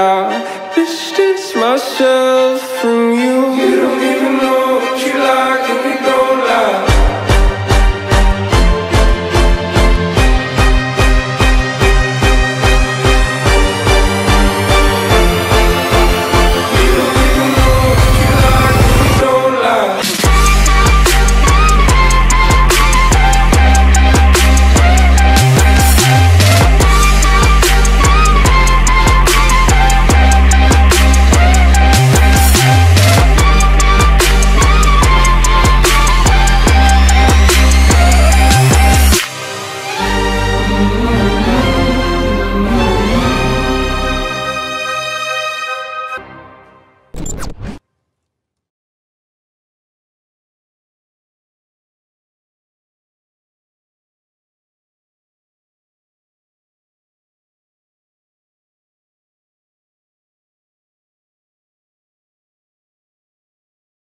I distance myself.